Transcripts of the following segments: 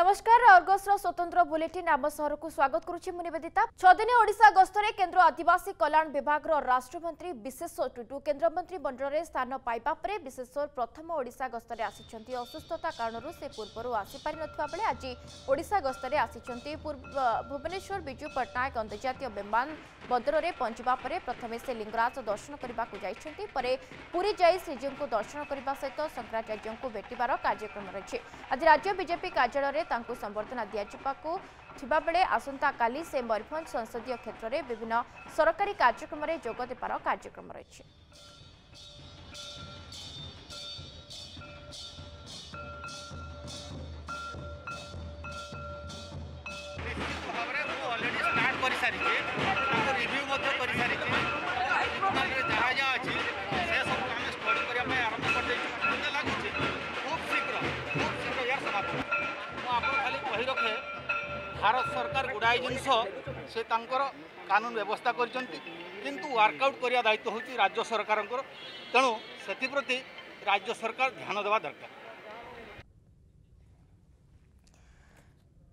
নমস্কার অর্গসর স্বতন্ত্র বুলেটিন আম সহরক স্বাগত করুছি মু নিবেদিতা ছদিন ওড়শা গস্তরে কেন্দ্র আদিবাসী কল্যাণ বিভাগর রাষ্ট্রমন্ত্রী বিশেশ্বর টুডু কেন্দ্রমন্ত্রী মণ্ডলের স্থান পাইবা পরে বিশেশ্বর প্রথম ওড়শা গস্তরে আসিছেন অসুস্থতা কারণর সে পূর্বর আসিপারি নথিবাবেলে আজ ওড়শা গস্তরে আসিছেন ভুবনেশ্বর বিজু পট্টনাক আন্তর্জাতীয় বিমান বন্দরের পঞ্চবা পরে প্রথমে সে লিঙ্গরাজ দর্শন করা যাই পরে পুরী যাই শ্রীজীউ দর্শন করা সহ শঙ্করাচার্য ভেটবার কার্যক্রম রয়েছে আজ রাজ্য বিজেপি কার্যালয়ের ତାଙ୍କୁ ସମ୍ବର୍ଦ୍ଧନା ଦିଆଯିବାକୁ ଥିବାବେଳେ ଆସନ୍ତାକାଲି ସେ ମୟୂରଭଞ୍ଜ ସଂସଦୀୟ କ୍ଷେତ୍ରରେ ବିଭିନ୍ନ ସରକାରୀ କାର୍ଯ୍ୟକ୍ରମରେ ଯୋଗ ଦେବାର କାର୍ଯ୍ୟକ୍ରମ ରହିଛି ভারত সরকার গুড়াই জিনিস সে তাঁর কানুন ব্যবস্থা করছেন কিন্তু ওয়ার্কআউট করা দায়িত্ব হচ্ছে রাজ্য সরকারঙ্কর তেণু সেপ্রতি রাজ্য সরকার ধ্যান দেওয়া দরকার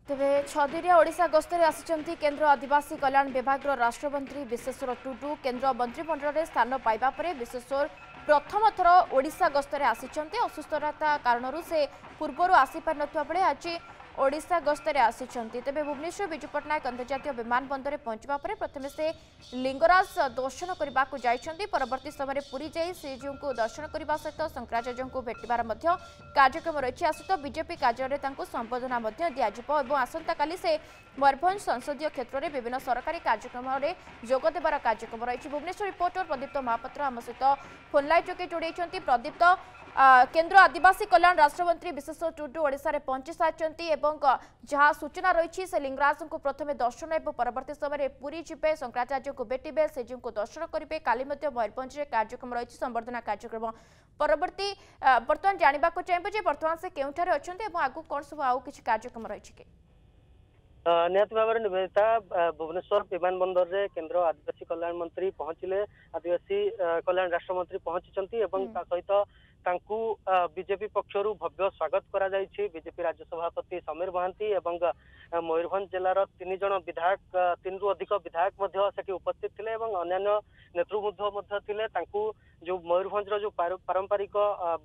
তবে ছদিনিয়া ওড়শা গস্তরে আসছেন কেন্দ্র আদিবাসী কল্যাণ বিভাগর রাষ্ট্রমন্ত্রী বিশ্বেশ্বর টুডু কেন্দ্র মন্ত্রিমণ্ডলের স্থান পাইবা পরে বিশ্বেশ্বর প্রথম থর ওড়শা গস্তরে আসছেন অসুস্থতা কারণর সে পূর্ব আসিপার নথিবা বেড়ে আজ ওড়িশা গস্তরে আসিছন্তি তেবে ভুবনেশ্বর বিজু পট্টনাক আন্তর্জাতীয় বিমানবন্দরে পৌঁছিবা পরে প্রথমে সে লিঙ্গরাজ দর্শন করিবাকু যাইছন্তি পরবর্তী সময়ে পুরী যাই শ্রীজীউঙ্কু দর্শন করিবা সহিত শঙ্করাচার্যঙ্কু ভেটিবার মধ্য কার্যক্রম রয়েছে আসিত বিজেপি কার্যালয়ে তাঙ্কু সম্বোধনা মধ্য দিয়াযিব এবং আসন্তকালি সে ময়ূরভঞ্জ সংসদীয় ক্ষেত্রে বিভিন্ন সরকারি কার্যক্রমে যোগ দেবার কার্যক্রম রয়েছে ভুবনেশ্বর রিপোর্টর প্রদীপ্ত মহাপাত্র আমার সহ ফোনলাইট যোগে যোড়াইছেন প্রদীপ্ত কেন্দ্র আদিবাসী কল্যাণ রাষ্ট্রমন্ত্রী বিশেষর টুডু ওড়শার পঞ্চি সারি এবং যা সূচনা রয়েছে সে লিঙ্গরাজঙ্ প্রথমে দর্শন এবং পরবর্তী সময় পুরী যাবে শঙ্করাচার্য ভেটবে সেজী দর্শন করবে কালি ময়ূরভঞ্জে কার্যক্রম রয়েছে সম্বর্ধনা কার্যক্রম পরবর্তী বর্তমান জাঁয়া চাইব যে বর্তমান সে কেউঠার অনেক এবং আগুক কোণ সব আউ কিছু কার্যক্রম রয়েছে কি ନିହାତି ଭାବରେ ନିବେଦିତା ଭୁବନେଶ୍ୱର ବିମାନ ବନ୍ଦରରେ କେନ୍ଦ୍ର ଆଦିବାସୀ କଲ୍ୟାଣ ମନ୍ତ୍ରୀ ପହଞ୍ଚିଲେ ଆଦିବାସୀ କଲ୍ୟାଣ ରାଷ୍ଟ୍ରମନ୍ତ୍ରୀ ପହଞ୍ଚିଛନ୍ତି ଏବଂ ତା ସହିତ ତାଙ୍କୁ ବିଜେପି ପକ୍ଷରୁ ଭବ୍ୟ ସ୍ୱାଗତ କରାଯାଇଛି ବିଜେପି ରାଜ୍ୟ ସଭାପତି ସମୀର ମହାନ୍ତି ଏବଂ ମୟୂରଭଞ୍ଜ ଜିଲ୍ଲାର ତିନି ଜଣ ବିଧାୟକ ତିନିରୁ ଅଧିକ ବିଧାୟକ ମଧ୍ୟ ସେଠି ଉପସ୍ଥିତ ଥିଲେ ଏବଂ ଅନ୍ୟାନ୍ୟ ନେତୃବୃନ୍ଦ ମଧ୍ୟ ଥିଲେ ତାଙ୍କୁ ଯୋଉ ମୟୂରଭଞ୍ଜର ଯୋଉ ପାରମ୍ପରିକ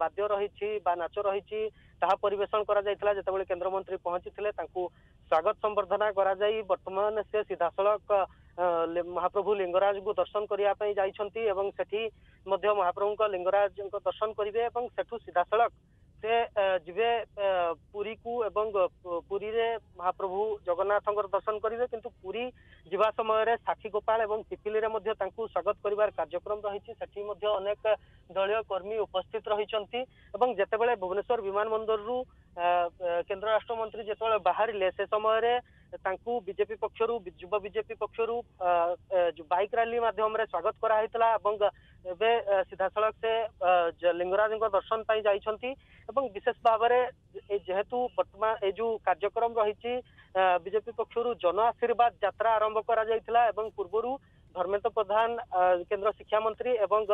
ବାଦ୍ୟ ରହିଛି ବା ନାଚ ରହିଛି ତାହା ପରିବେଷଣ କରାଯାଇଥିଲା ଯେତେବେଳେ କେନ୍ଦ୍ରମନ୍ତ୍ରୀ ପହଞ୍ଚିଥିଲେ ତାଙ୍କୁ ସ୍ୱାଗତ ସମ୍ବର୍ଦ୍ଧନା କରାଯାଇ ବର୍ତ୍ତମାନ ସେ ସିଧାସଳଖ ମହାପ୍ରଭୁ ଲିଙ୍ଗରାଜଙ୍କୁ ଦର୍ଶନ କରିବା ପାଇଁ ଯାଇଛନ୍ତି ଏବଂ ସେଠି ମଧ୍ୟ ମହାପ୍ରଭୁଙ୍କ ଲିଙ୍ଗରାଜଙ୍କ ଦର୍ଶନ କରିବେ ଏବଂ ସେଠୁ ସିଧାସଳଖ ସେ ଯିବେ ପୁରୀକୁ ଏବଂ ପୁରୀରେ ମହାପ୍ରଭୁ ଜଗନ୍ନାଥଙ୍କର ଦର୍ଶନ କରିବେ କିନ୍ତୁ ପୁରୀ ଯିବା ସମୟରେ ସାକ୍ଷୀ ଗୋପାଳ ଏବଂ ପିପିଲିରେ ମଧ୍ୟ ତାଙ୍କୁ ସ୍ୱାଗତ କରିବାର କାର୍ଯ୍ୟକ୍ରମ ରହିଛି ସେଠି ମଧ୍ୟ ଅନେକ ଦଳୀୟ କର୍ମୀ ଉପସ୍ଥିତ ରହିଛନ୍ତି ଏବଂ ଯେତେବେଳେ ଭୁବନେଶ୍ୱର ବିମାନ ବନ୍ଦରରୁ କେନ୍ଦ୍ର ରାଷ୍ଟ୍ରମନ୍ତ୍ରୀ ଯେତେବେଳେ ବାହାରିଲେ ସେ ସମୟରେ ତାଙ୍କୁ ବିଜେପି ପକ୍ଷରୁ ଯୁବ ବିଜେପି ପକ୍ଷରୁ ବାଇକ୍ ରାଲି ମାଧ୍ୟମରେ ସ୍ୱାଗତ କରାଯାଇଥିଲା ଏବଂ ଏବେ ସିଧାସଳଖ ସେ ଲିଙ୍ଗରାଜଙ୍କ ଦର୍ଶନ ପାଇଁ ଯାଇଛନ୍ତି ଏବଂ ବିଶେଷ ଭାବରେ ଯେହେତୁ ବର୍ତ୍ତମାନ ଏ ଯୋଉ କାର୍ଯ୍ୟକ୍ରମ ରହିଛି ବିଜେପି ପକ୍ଷରୁ ଜନ ଆଶୀର୍ବାଦ ଯାତ୍ରା ଆରମ୍ଭ କରାଯାଇଥିଲା ଏବଂ ପୂର୍ବରୁ ଧର୍ମେନ୍ଦ୍ର ପ୍ରଧାନ କେନ୍ଦ୍ର ଶିକ୍ଷାମନ୍ତ୍ରୀ ଏବଂ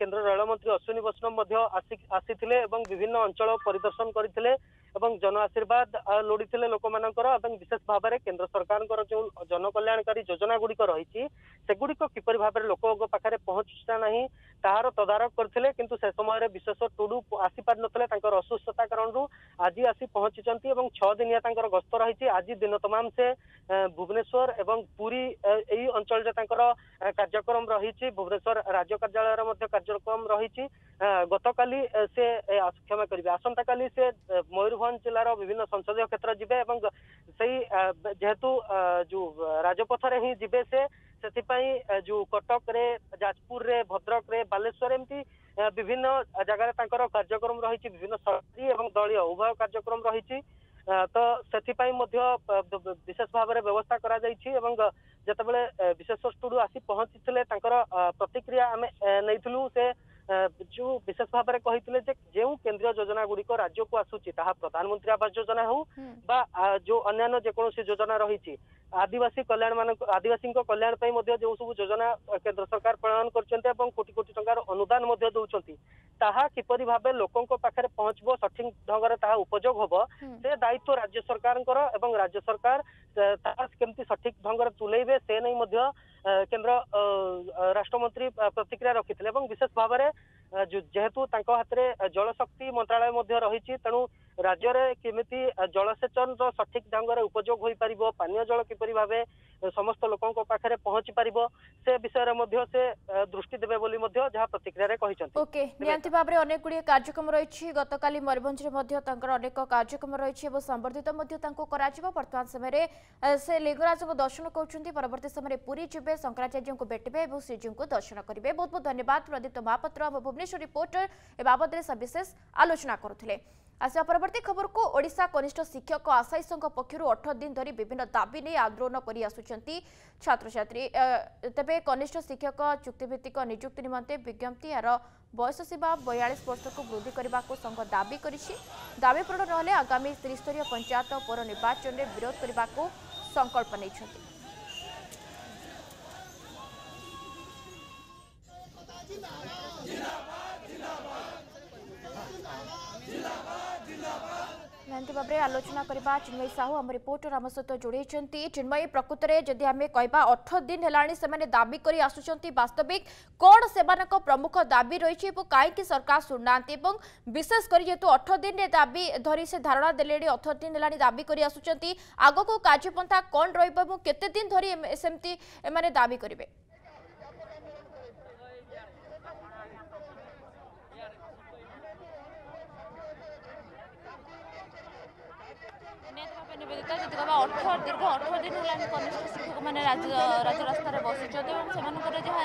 କେନ୍ଦ୍ର ରେଳମନ୍ତ୍ରୀ ଅଶ୍ୱିନୀ ବୈଷ୍ଣବ ମଧ୍ୟ ଆସିଥିଲେ ଏବଂ ବିଭିନ୍ନ ଅଞ୍ଚଳ ପରିଦର୍ଶନ କରିଥିଲେ ଏବଂ ଜନ ଆଶୀର୍ବାଦ ଲୋଡ଼ିଥିଲେ ଲୋକମାନଙ୍କର ଏବଂ ବିଶେଷ ଭାବରେ କେନ୍ଦ୍ର ସରକାରଙ୍କର ଯେଉଁ ଜନକଲ୍ୟାଣକାରୀ ଯୋଜନା ଗୁଡ଼ିକ ରହିଛି ସେଗୁଡ଼ିକ କିପରି ଭାବରେ ଲୋକଙ୍କ ପାଖରେ ପହଞ୍ଚୁଛି ନା ନାହିଁ ତାହାର ତଦାରଖ କରିଥିଲେ କିନ୍ତୁ ସେ ସମୟରେ ବିଶେଷ ଟୁଡୁ ଆସିପାରିନଥିଲେ ତାଙ୍କର ଅସୁସ୍ଥତା କାରଣରୁ ଆଜି ଆସି ପହଞ୍ଚିଛନ୍ତି ଏବଂ ଛଅ ଦିନିଆ ତାଙ୍କର ଗସ୍ତ ରହିଛି ଆଜି ଦିନ ତମାମ ସେ ଭୁବନେଶ୍ୱର ଏବଂ ପୁରୀ ଏହି ଅଞ୍ଚଳରେ ତାଙ୍କର କାର୍ଯ୍ୟକ୍ରମ ରହିଛି ଭୁବନେଶ୍ୱର ରାଜ୍ୟ କାର୍ଯ୍ୟାଳୟରେ ମଧ୍ୟ କାର୍ଯ୍ୟକ୍ରମ ରହିଛି ଗତକାଲି ସେ କ୍ଷମା କରିବେ ଆସନ୍ତାକାଲି ସେ ମୟୂରଭଞ୍ଜ ଜିଲ୍ଲାର ବିଭିନ୍ନ ସଂସଦୀୟ କ୍ଷେତ୍ର ଯିବେ ଏବଂ ସେଇ ଯେହେତୁ ଯୋଉ ରାଜପଥରେ ହିଁ ଯିବେ ସେ ସେଥିପାଇଁ ଯୋଉ କଟକରେ ଯାଜପୁରରେ ଭଦ୍ରକରେ ବାଲେଶ୍ଵର ଏମିତି ବିଭିନ୍ନ ଜାଗାରେ ତାଙ୍କର କାର୍ଯ୍ୟକ୍ରମ ରହିଛି ବିଭିନ୍ନ ସରକାରୀ ଏବଂ ଦଳୀୟ ଉଭୟ କାର୍ଯ୍ୟକ୍ରମ ରହିଛି ତ ସେଥିପାଇଁ ମଧ୍ୟ ବିଶେଷ ଭାବରେ ବ୍ୟବସ୍ଥା କରାଯାଇଛି ଏବଂ ଯେତେବେଳେ ବିଶେଷ ଷ୍ଟୁଡୁ ଆସି ପହଞ୍ଚିଥିଲେ ତାଙ୍କର ପ୍ରତିକ୍ରିୟା ଆମେ ନେଇଥିଲୁ ସେ जो विशेष भाव में कही जो केन्द्रीय योजना गुड़िक राज्य को आसूसी प्रधानमंत्री आवास योजना हूँ जो अन्न्य जेकोसी योजना रही आदिवासी कल्याण मान आदिवासी कल्याण जो सब योजना केन्द्र सरकार प्रणयन करोटी कोटी टकर अनुदान दौरान ता किपर भाव लोक पहुंचब सठिक ढंग से उपयोग हम से दायित्व राज्य सरकार राज्य सरकार कमी सठिक ढंग से तुले से नहीं কেমৰা ৰাষ্ট্ৰমন্ত্ৰী প্ৰতিক্ৰিয়া ৰখিলে আৰু বিশেষভাৱে যেহতো তাকৰ হাতৰে জলশক্তি মন্ত্ৰালয়ৰ মধ্য ৰৈচি তেনু ରାଜ୍ୟରେ କେମିତି ଜଳସେଚନର ସଠିକ ଢଙ୍ଗରେ ଉପଯୋଗ ହୋଇପାରିବ ପାନୀୟ ଜଳ କିପରି ଭାବେ ସମସ୍ତ ଲୋକଙ୍କ ପାଖରେ ପହଞ୍ଚି ପାରିବ ସେ ବିଷୟରେ ମଧ୍ୟ ସେ ଦୃଷ୍ଟି ଦେବେ ବୋଲି ମଧ୍ୟ ଯାହା ପ୍ରତିକ୍ରିୟାରେ କହିଛନ୍ତି ଓକେ ନିହାତି ଭାବରେ ଅନେକ ଗୁଡ଼ିଏ କାର୍ଯ୍ୟକ୍ରମ ରହିଛି ଗତକାଲି ମୟୂରଭଞ୍ଜରେ ମଧ୍ୟ ତାଙ୍କର ଅନେକ କାର୍ଯ୍ୟକ୍ରମ ରହିଛି ଏବଂ ସମ୍ବର୍ଦ୍ଧିତ ମଧ୍ୟ ତାଙ୍କୁ କରାଯିବ ବର୍ତ୍ତମାନ ସମୟରେ ସେ ଲିଙ୍ଗରାଜଙ୍କୁ ଦର୍ଶନ କରୁଛନ୍ତି ପରବର୍ତ୍ତୀ ସମୟରେ ପୁରୀ ଯିବେ ଶଙ୍କରାଚାର୍ଯ୍ୟଙ୍କୁ ଭେଟିବେ ଏବଂ ଶ୍ରୀଜୀଙ୍କୁ ଦର୍ଶନ କରିବେ ବହୁତ ବହୁତ ଧନ୍ୟବାଦ ପ୍ରଦୀପ୍ତ ମହାପାତ୍ର ଆମ ଭୁବନେଶ୍ୱର ରିପୋର୍ଟର ଏ ବାବଦରେ ସବିଶେଷ ଆଲୋଚନା କରୁଥିଲେ ଆସିବା ପରବର୍ତ୍ତୀ ଖବରକୁ ଓଡ଼ିଶା କନିଷ୍ଠ ଶିକ୍ଷକ ଆଶାୟୀ ସଂଘ ପକ୍ଷରୁ ଅଠର ଦିନ ଧରି ବିଭିନ୍ନ ଦାବି ନେଇ ଆନ୍ଦୋଳନ କରିଆସୁଛନ୍ତି ଛାତ୍ରଛାତ୍ରୀ ତେବେ କନିଷ୍ଠ ଶିକ୍ଷକ ଚୁକ୍ତିଭିତ୍ତିକ ନିଯୁକ୍ତି ନିମନ୍ତେ ବିଜ୍ଞପ୍ତି ଏହାର ବୟସ ସୀମା ବୟାଳିଶ ବର୍ଷକୁ ବୃଦ୍ଧି କରିବାକୁ ସଂଘ ଦାବି କରିଛି ଦାବି ପୂରଣ ନହେଲେ ଆଗାମୀ ତ୍ରିସ୍ତରୀୟ ପଞ୍ଚାୟତ ପୌର ନିର୍ବାଚନରେ ବିରୋଧ କରିବାକୁ ସଂକଳ୍ପ ନେଇଛନ୍ତି ନିହାତି ଭାବରେ ଆଲୋଚନା କରିବା ଚିନ୍ମୟୀ ସାହୁ ଆମ ରିପୋର୍ଟର ଆମ ସହିତ ଯୋଡ଼େଇଛନ୍ତି ଚିନ୍ମୟୀ ପ୍ରକୃତରେ ଯଦି ଆମେ କହିବା ଅଠର ଦିନ ହେଲାଣି ସେମାନେ ଦାବି କରି ଆସୁଛନ୍ତି ବାସ୍ତବିକ କ'ଣ ସେମାନଙ୍କ ପ୍ରମୁଖ ଦାବି ରହିଛି ଏବଂ କାହିଁକି ସରକାର ଶୁଣୁନାହାନ୍ତି ଏବଂ ବିଶେଷ କରି ଯେହେତୁ ଅଠର ଦିନରେ ଦାବି ଧରି ସେ ଧାରଣା ଦେଲେଣି ଅଠର ଦିନ ହେଲାଣି ଦାବି କରି ଆସୁଛନ୍ତି ଆଗକୁ କାର୍ଯ୍ୟପନ୍ଥା କ'ଣ ରହିବ ଏବଂ କେତେ ଦିନ ଧରି ସେମିତି ଏମାନେ ଦାବି କରିବେ ବିଦିତା ଯେତିକ ବା ଅଠର ଦୀର୍ଘ ଅଠର ଦିନ ହେଲା ଆମେ କନିଷ୍ଠ ଶିକ୍ଷକମାନେ ରାଜରାସ୍ତାରେ ବସିଛନ୍ତି ଏବଂ ସେମାନଙ୍କର ଯାହା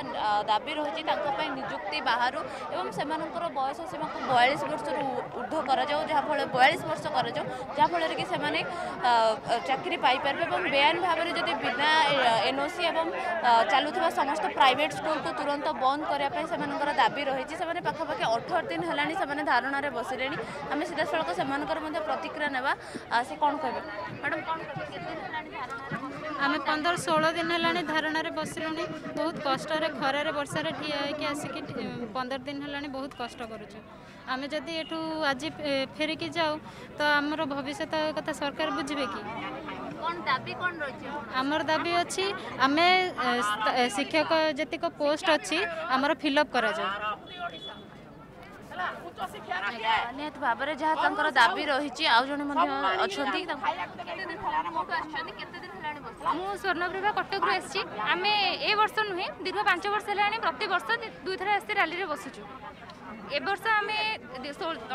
ଦାବି ରହିଛି ତାଙ୍କ ପାଇଁ ନିଯୁକ୍ତି ବାହାରୁ ଏବଂ ସେମାନଙ୍କର ବୟସ ସେମାନଙ୍କୁ ବୟାଳିଶ ବର୍ଷରୁ ଉର୍ଦ୍ଧ୍ୱ କରାଯାଉ ଯାହାଫଳରେ ବୟାଳିଶ ବର୍ଷ କରାଯାଉ ଯାହାଫଳରେ କି ସେମାନେ ଚାକିରି ପାଇପାରିବେ ଏବଂ ବେଆଇନ ଭାବରେ ଯଦି ବିନା ଏନ୍ଓସି ଏବଂ ଚାଲୁଥିବା ସମସ୍ତ ପ୍ରାଇଭେଟ୍ ସ୍କୁଲକୁ ତୁରନ୍ତ ବନ୍ଦ କରିବା ପାଇଁ ସେମାନଙ୍କର ଦାବି ରହିଛି ସେମାନେ ପାଖାପାଖି ଅଠର ଦିନ ହେଲାଣି ସେମାନେ ଧାରଣାରେ ବସିଲେଣି ଆମେ ସିଧାସଳଖ ସେମାନଙ୍କର ମଧ୍ୟ ପ୍ରତିକ୍ରିୟା ନେବା ସେ କ'ଣ କହିବେ ଆମେ ପନ୍ଦର ଷୋହଳ ଦିନ ହେଲାଣି ଧାରଣାରେ ବସିଲୁଣି ବହୁତ କଷ୍ଟରେ ଖରାରେ ବର୍ଷାରେ ଠିଆ ହେଇକି ଆସିକି ପନ୍ଦର ଦିନ ହେଲାଣି ବହୁତ କଷ୍ଟ କରୁଛୁ ଆମେ ଯଦି ଏଠୁ ଆଜି ଫେରିକି ଯାଉ ତ ଆମର ଭବିଷ୍ୟତ କଥା ସରକାର ବୁଝିବେ କି ଆମର ଦାବି ଅଛି ଆମେ ଶିକ୍ଷକ ଯେତିକ ପୋଷ୍ଟ ଅଛି ଆମର ଫିଲ୍ଅପ୍ କରାଯାଉ ନିହାତି ଭାବରେ ଯାହା ତାଙ୍କର ଦାବି ରହିଛି ଆଉ ଜଣେ ମଧ୍ୟ ଅଛନ୍ତି ମୁଁ ସ୍ୱର୍ଣ୍ଣପ୍ରଭା କଟକରୁ ଆସିଛି ଆମେ ଏ ବର୍ଷ ନୁହେଁ ଦୀର୍ଘ ପାଞ୍ଚ ବର୍ଷ ହେଲାଣି ପ୍ରତି ବର୍ଷ ଦୁଇଥର ଆସି ରାଲିରେ ବସୁଛୁ ଏ ବର୍ଷ ଆମେ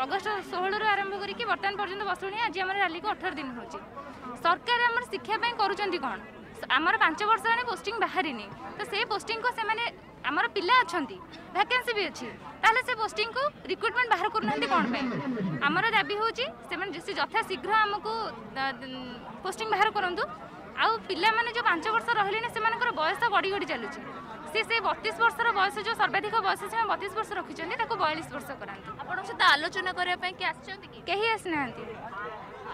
ଅଗଷ୍ଟ ଷୋହଳରୁ ଆରମ୍ଭ କରିକି ବର୍ତ୍ତମାନ ପର୍ଯ୍ୟନ୍ତ ବସୁଣି ଆଜି ଆମର ରାଲିକୁ ଅଠର ଦିନ ହେଉଛି ସରକାର ଆମର ଶିକ୍ଷା ପାଇଁ କରୁଛନ୍ତି କ'ଣ ଆମର ପାଞ୍ଚ ବର୍ଷ ହେଲାଣି ପୋଷ୍ଟିଂ ବାହାରିନି ତ ସେ ପୋଷ୍ଟିଂକୁ ସେମାନେ আমার পিলা অনেক ভ্যাকেন্সি বি অছি তাহলে সে পোস্টিং কু রিক্রুটমেন্ট বাহার করু না কোণ পাই আমার দাবি হচ্ছে সে যথা শীঘ্র আমি পোস্টিং বাহার করতু আউ মানে যে পাঁচ বর্ষ রহলে সে বয়স বড়ি গড়ি চালুছে সি সে বতিশ বর্ষর বয়স যে সর্বাধিক বয়স সে বতিশ বর্ষ রাখি তাকে বয়ালিশ বর্ষ করা আপনার সহ আলোচনা করা কে আসছেন কে আসি না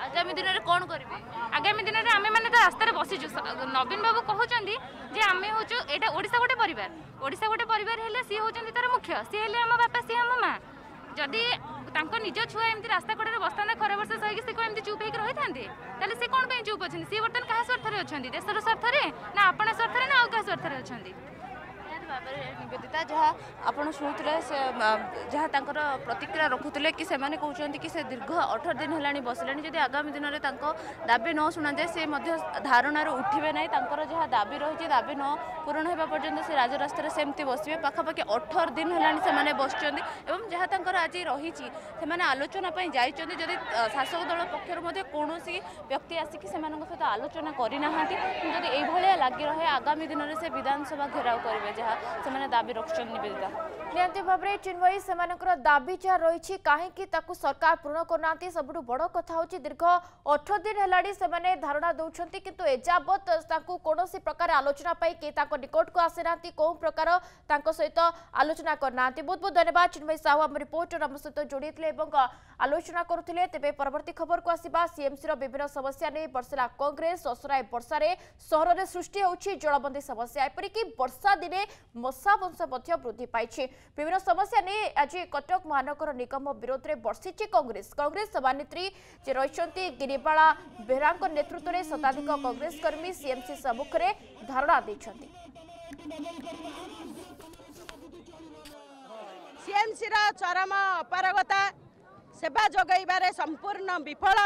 আগামী দিনের কোণ করবে আগামী দিনের আমি মানে তো রাস্তায় বসিছু নবীন বাবু কুমার যে আমি হচ্ছু এটা ওড়শা গোটে পরিবার ওড়শা গোটে পরিবার হলে সি হচ্ছেন তার মুখ্য সি হলে আমার বাপা সি আমার মা যদি ତାଙ୍କ ନିଜ ଛୁଆ ଏମିତି ରାସ୍ତା କଡ଼ରେ ବସିଥାନ୍ତେ ଖରା ବର୍ଷା ସହିକି ସେ କ'ଣ ଏମିତି ଚୁପ୍ ହେଇକି ରହିଥାନ୍ତେ ତାହେଲେ ସେ କ'ଣ ପାଇଁ ଚୁପ୍ ଅଛନ୍ତି ସିଏ ବର୍ତ୍ତମାନ କାହା ସ୍ୱାର୍ଥରେ ଅଛନ୍ତି ଦେଶର ସ୍ୱାର୍ଥରେ ନା ଆପଣା ସ୍ୱାର୍ଥରେ ନା ଆଉ କାହା ସ୍ୱାର୍ଥରେ ଅଛନ୍ତି ଭାବରେ ନିବେଦିତା ଯାହା ଆପଣ ଶୁଣୁଥିଲେ ସେ ଯାହା ତାଙ୍କର ପ୍ରତିକ୍ରିୟା ରଖୁଥିଲେ କି ସେମାନେ କହୁଛନ୍ତି କି ସେ ଦୀର୍ଘ ଅଠର ଦିନ ହେଲାଣି ବସିଲେଣି ଯଦି ଆଗାମୀ ଦିନରେ ତାଙ୍କ ଦାବି ନ ଶୁଣାଯାଏ ସେ ମଧ୍ୟ ଧାରଣାରୁ ଉଠିବେ ନାହିଁ ତାଙ୍କର ଯାହା ଦାବି ରହିଛି ଦାବି ନ ପୂରଣ ହେବା ପର୍ଯ୍ୟନ୍ତ ସେ ରାଜରାସ୍ତାରେ ସେମିତି ବସିବେ ପାଖାପାଖି ଅଠର ଦିନ ହେଲାଣି ସେମାନେ ବସିଛନ୍ତି ଏବଂ ଯାହା ତାଙ୍କର ଆଜି ରହିଛି ସେମାନେ ଆଲୋଚନା ପାଇଁ ଯାଇଛନ୍ତି ଯଦି ଶାସକ ଦଳ ପକ୍ଷରୁ ମଧ୍ୟ କୌଣସି ବ୍ୟକ୍ତି ଆସିକି ସେମାନଙ୍କ ସହିତ ଆଲୋଚନା କରିନାହାନ୍ତି ଯଦି ଏଇଭଳିଆ ଲାଗି ରହେ ଆଗାମୀ ଦିନରେ ସେ ବିଧାନସଭା ଘେରାଉ କରିବେ ଯାହା से दाबी रखेदिता निवर चिन्मयी से दाबी जहाँ रही कहीं सरकार पूरण करना सब बड़ कथ हूँ दीर्घ अठर दिन है धारणा दौरान कि जबत कौन प्रकार आलोचनापी कि निकट को आसीना कौ प्रकार सहित आलोचना करना बहुत बहुत धन्यवाद चिन्मयी साहू आम रिपोर्टर आम सहित जोड़ी आलोचना करुते तेज परवर्त खबर को आसवा सीएमसी विभिन्न समस्या नहीं बर्षा कंग्रेस ससुराय बर्षार सहर से सृष्टि होलबंदी समस्या एपरिक बर्षा दिने ମଶା ବଂଶ ମଧ୍ୟ ବୃଦ୍ଧି ପାଇଛି ବିଭିନ୍ନ ସମସ୍ୟା ନେଇ ଆଜି କଟକ ମହାନଗର ନିଗମ ବିରୋଧରେ ବର୍ଷିଛି କଂଗ୍ରେସ କଂଗ୍ରେସ ସଭାନେତ୍ରୀ ଯିଏ ରହିଛନ୍ତି ଗିରିବାଳା ବେହେରାଙ୍କ ନେତୃତ୍ୱରେ ଶତାଧିକ କଂଗ୍ରେସ କର୍ମୀ ସିଏମ୍ସି ସମ୍ମୁଖରେ ଧାରଣା ଦେଇଛନ୍ତି ସିଏମ୍ସିର ଚରମ ଅପାରଗତା ସେବା ଯୋଗାଇବାରେ ସମ୍ପୂର୍ଣ୍ଣ ବିଫଳ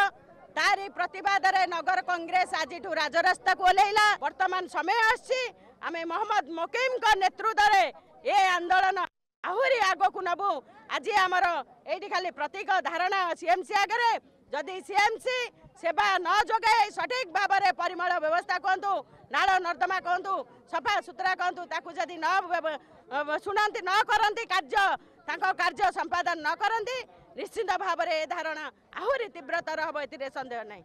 ତାରି ପ୍ରତିବାଦରେ ନଗର କଂଗ୍ରେସ ଆଜିଠୁ ରାଜରାସ୍ତାକୁ ଓହ୍ଲାଇଲା ବର୍ତ୍ତମାନ ସମୟ ଆସିଛି ଆମେ ମହମ୍ମଦ ମକେମ୍ଙ୍କ ନେତୃତ୍ୱରେ ଏ ଆନ୍ଦୋଳନ ଆହୁରି ଆଗକୁ ନେବୁ ଆଜି ଆମର ଏଇଠି ଖାଲି ପ୍ରତୀକ ଧାରଣା ସିଏମ୍ସି ଆଗରେ ଯଦି ସିଏମ୍ସି ସେବା ନ ଯୋଗାଇ ସଠିକ୍ ଭାବରେ ପରିମଳ ବ୍ୟବସ୍ଥା କୁହନ୍ତୁ ନାଳ ନର୍ଦ୍ଦମା କୁହନ୍ତୁ ସଫା ସୁତୁରା କୁହନ୍ତୁ ତାକୁ ଯଦି ନ ଶୁଣନ୍ତି ନ କରନ୍ତି କାର୍ଯ୍ୟ ତାଙ୍କ କାର୍ଯ୍ୟ ସମ୍ପାଦନ ନ କରନ୍ତି ନିଶ୍ଚିନ୍ତ ଭାବରେ ଏ ଧାରଣା ଆହୁରି ତୀବ୍ରତର ହେବ ଏଥିରେ ସନ୍ଦେହ ନାହିଁ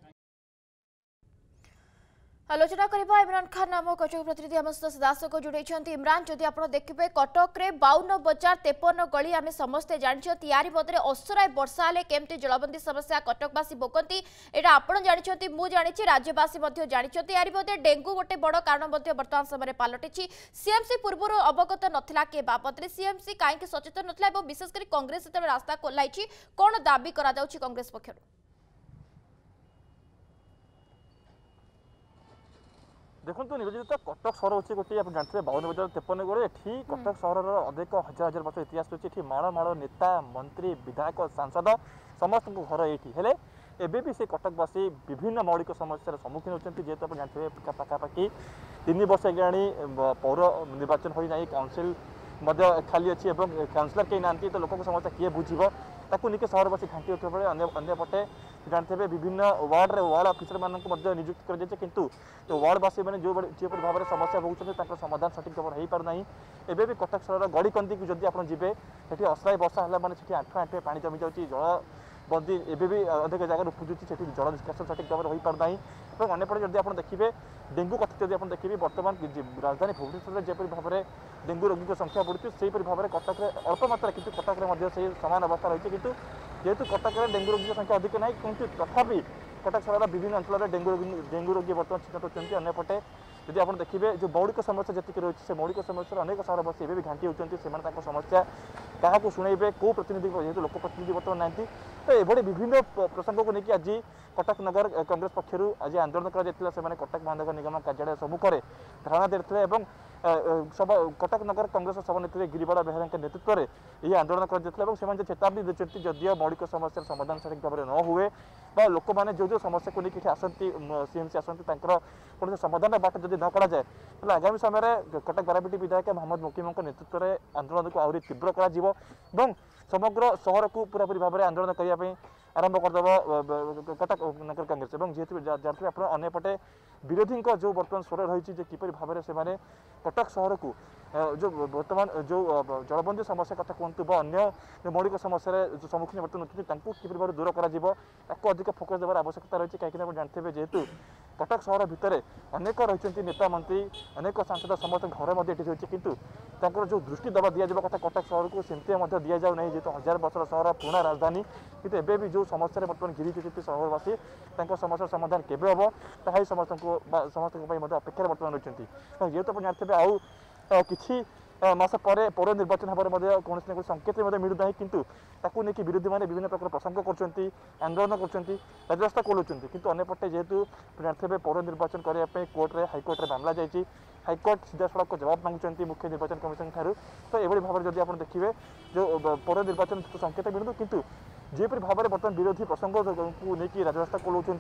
আলোচনা করা ইমরান খান নাম কটক প্রতিনিধি আমার সহ দাসক যোড়াইছেন ইমরান যদি আপনার দেখবে কটকরে বাউন বজার তেপন গলি আমি সমস্তে জাঁচু ইয়ারি বদলে অসরায় বর্ষা হলে কেমতি জলবন্দী সমস্যা কটকবাসী ভোগতি এটা আপনার জাঁচান মু জাঁচি রাজ্যবাসী জাঁচান ইয়ারি বদলে ডেঙ্গু গোটে বড় কারণ বর্তমান সময় পালটিছি সিএমসি পূর্ব অবগত নথিলা কে বাবদে সিএমসি কাইকি সচেতন নথিলা এবং বিশেষ করে কংগ্রেস যেত রাস্তা খোলাইছি কোণ দাবি করা যাচ্ছে কংগ্রেস পক্ষর देख्नु नियोजित कटक सहर हुन्छ गोटी जान्थ्यो बाउद बजार तेपनगढी कटक सहरर अधिक हजार हजार वर्ष इतिहास रहेछ माडमाड नेता मन्त्री विधायक सांसद समस्त घर हेले यही हो सटकवासी विभिन्न मौलिक समस्यार सम्मुखीन हुन्छ जुन जान्थ्यो तीन वर्ष ए पौर निर्वाचन खाली हुना काउनसिए काउन्सिलर केही नाँतिको समस्या के बुझि ତାକୁ ନିଜ ସହରବାସୀ ଘାଣ୍ଟି ହେଉଥିବା ବେଳେ ଅନ୍ୟ ଅନ୍ୟପଟେ ଜାଣିଥିବେ ବିଭିନ୍ନ ୱାର୍ଡ଼ରେ ୱାର୍ଡ଼ ଅଫିସରମାନଙ୍କୁ ମଧ୍ୟ ନିଯୁକ୍ତି କରାଯାଇଛି କିନ୍ତୁ ୱାର୍ଡ଼ବାସୀମାନେ ଯେଉଁଭଳି ଯେପରି ଭାବରେ ସମସ୍ୟା ଭୋଗୁଛନ୍ତି ତାଙ୍କର ସମାଧାନ ସଠିକ୍ ଭାବରେ ହୋଇପାରୁନାହିଁ ଏବେ ବି କଟକ ସହରର ଗଡ଼ିକନ୍ଦିକୁ ଯଦି ଆପଣ ଯିବେ ସେଠି ଅସରାଏ ବର୍ଷା ହେଲା ମାନେ ସେଠି ଆଣ୍ଠୁଏ ଆଣ୍ଠୁଏ ପାଣି ଜମିଯାଉଛି ଜଳ ବନ୍ଦୀ ଏବେ ବି ଅଧିକ ଜାଗାରେ ଉପୁଜୁଛି ସେଠି ଜଳ ନିଷ୍କାସନ ସଠିକ୍ ଭାବରେ ହୋଇପାରୁନାହିଁ ଏବଂ ଅନ୍ୟପଟେ ଯଦି ଆପଣ ଦେଖିବେ ଡେଙ୍ଗୁ କଥା ଯଦି ଆପଣ ଦେଖିବେ ବର୍ତ୍ତମାନ ରାଜଧାନୀ ଭୁବନେଶ୍ୱରରେ ଯେପରି ଭାବରେ ଡେଙ୍ଗୁ ରୋଗୀଙ୍କ ସଂଖ୍ୟା ବଢ଼ୁଛି ସେହିପରି ଭାବରେ କଟକରେ ଅଳ୍ପ ମାତ୍ରା କିନ୍ତୁ କଟକରେ ମଧ୍ୟ ସେହି ସମାନ ଅବସ୍ଥା ରହିଛି କିନ୍ତୁ ଯେହେତୁ କଟକରେ ଡେଙ୍ଗୁ ରୋଗୀଙ୍କ ସଂଖ୍ୟା ଅଧିକ ନାହିଁ କିନ୍ତୁ ତଥାପି କଟକ ସହରର ବିଭିନ୍ନ ଅଞ୍ଚଳରେ ଡେଙ୍ଗୁ ରୋଗୀ ଡେଙ୍ଗୁ ରୋଗୀ ବର୍ତ୍ତମାନ ଚିହ୍ନଟ ହେଉଛନ୍ତି ଅନ୍ୟପଟେ ଯଦି ଆପଣ ଦେଖିବେ ଯେଉଁ ମୌଳିକ ସମସ୍ୟା ଯେତିକି ରହିଛି ସେ ମୌଳିକ ସମସ୍ୟାରେ ଅନେକ ସହରବାସୀ ଏବେ ବି ଘାଣ୍ଟି ହେଉଛନ୍ତି ସେମାନେ ତାଙ୍କ ସମସ୍ୟା କାହାକୁ ଶୁଣାଇବେ କେଉଁ ପ୍ରତିନିଧି ଯେହେତୁ ଲୋକ ପ୍ରତିନିଧି ବର୍ତ୍ତମାନ ନାହାନ୍ତି ତ ଏଭଳି ବିଭିନ୍ନ ପ୍ରସଙ୍ଗକୁ ନେଇକି ଆଜି କଟକ ନଗର କଂଗ୍ରେସ ପକ୍ଷରୁ ଆଜି ଆନ୍ଦୋଳନ କରାଯାଇଥିଲା ସେମାନେ କଟକ ମହାନଗର ନିଗମ କାର୍ଯ୍ୟାଳୟ ସମ୍ମୁଖରେ ଧାରଣା ଦେଇଥିଲେ ଏବଂ সভা কটক নগর কংগ্রেস সভানেত্রী গিরিবালা বেহেরাঙ্ক নেতৃত্বে এই আন্দোলন করা এবং সে চেতাবনী দিয়েছেন যদিও মৌলিক সমস্যার সমাধান সঠিক ভাবে ন হুয়ে বা লোক মানে যে যে সমস্যাকে নিয়ে এটি আসতে সিএমসি আসতে তাঁর কোণী সমাধান বাট যদি ন করা যায় তাহলে আগামী সময়ে কটক বারাপিটি বিধায়ক মোহাম্মদ মুকিমଙ୍କ নেতৃত্বে আন্দোলনকে আহরি তীব্র করা এবং সমগ্র সহরকু পুরাপুরি ভাবে আন্দোলন করা ଆରମ୍ଭ କରିଦେବ କଥା ନଗର କଂଗ୍ରେସ ଏବଂ ଯେହେତୁ ଜାଣିଥିବେ ଆପଣ ଅନ୍ୟପଟେ ବିରୋଧୀଙ୍କ ଯେଉଁ ବର୍ତ୍ତମାନ ସ୍ୱର ରହିଛି ଯେ କିପରି ଭାବରେ ସେମାନେ କଟକ ସହରକୁ ଯେଉଁ ବର୍ତ୍ତମାନ ଯେଉଁ ଜଳବନ୍ଦୀ ସମସ୍ୟା କଥା କୁହନ୍ତୁ ବା ଅନ୍ୟ ମୌଳିକ ସମସ୍ୟାରେ ସମ୍ମୁଖୀନ ବର୍ତ୍ତମାନ ହେଉଛନ୍ତି ତାଙ୍କୁ କିପରି ଭାବରେ ଦୂର କରାଯିବ ତାକୁ ଅଧିକ ଫୋକସ୍ ଦେବାର ଆବଶ୍ୟକତା ରହିଛି କାହିଁକିନା ଆପଣ ଜାଣିଥିବେ ଯେହେତୁ କଟକ ସହର ଭିତରେ ଅନେକ ରହିଛନ୍ତି ନେତା ମନ୍ତ୍ରୀ ଅନେକ ସାଂସଦ ସମସ୍ତଙ୍କ ଘରେ ମଧ୍ୟ ଏଠି ରହିଛି କିନ୍ତୁ ତାଙ୍କର ଯେଉଁ ଦୃଷ୍ଟି ଦେବା ଦିଆଯିବା କଥା କଟକ ସହରକୁ ସେମିତି ମଧ୍ୟ ଦିଆଯାଉ ନାହିଁ ଯେହେତୁ ହଜାର ବର୍ଷର ସହର ପୁରୁଣା ରାଜଧାନୀ କିନ୍ତୁ ଏବେ ବି ଯେଉଁ ସମସ୍ୟାରେ ବର୍ତ୍ତମାନ ଘିରିଛନ୍ତି ସହରବାସୀ ତାଙ୍କ ସମସ୍ୟାର ସମାଧାନ କେବେ ହେବ ତାହା ହିଁ ସମସ୍ତଙ୍କୁ ବା ସମସ୍ତଙ୍କ ପାଇଁ ମଧ୍ୟ ଅପେକ୍ଷାରେ ବର୍ତ୍ତମାନ ରହିଛନ୍ତି ଯେହେତୁ ଆପଣ ଜାଣିଥିବେ ଆଉ କିଛି ମାସ ପରେ ପୌର ନିର୍ବାଚନ ହେବାର ମଧ୍ୟ କୌଣସି ନା କୌଣସି ସଙ୍କେତ ମଧ୍ୟ ମିଳୁନାହିଁ କିନ୍ତୁ ତାକୁ ନେଇକି ବିରୋଧୀମାନେ ବିଭିନ୍ନ ପ୍ରକାର ପ୍ରସଙ୍ଗ କରୁଛନ୍ତି ଆନ୍ଦୋଳନ କରୁଛନ୍ତି ରାଜରାସ୍ତା ଖୋଲୁଛନ୍ତି କିନ୍ତୁ ଅନ୍ୟପଟେ ଯେହେତୁ ଜାଣିଥିବେ ପୌର ନିର୍ବାଚନ କରିବା ପାଇଁ କୋର୍ଟରେ ହାଇକୋର୍ଟରେ ମାମଲା ଯାଇଛି ହାଇକୋର୍ଟ ସିଧାସଳଖ ଜବାବ ମାଗୁଛନ୍ତି ମୁଖ୍ୟ ନିର୍ବାଚନ କମିଶନ ଠାରୁ ତ ଏଭଳି ଭାବରେ ଯଦି ଆପଣ ଦେଖିବେ ଯେଉଁ ପର ନିର୍ବାଚନ ସଙ୍କେତ ମିଳନ୍ତୁ କିନ୍ତୁ ଯେପରି ଭାବରେ ବର୍ତ୍ତମାନ ବିରୋଧୀ ପ୍ରସଙ୍ଗକୁ ନେଇକି ରାଜରାସ୍ତା কোলাউছেন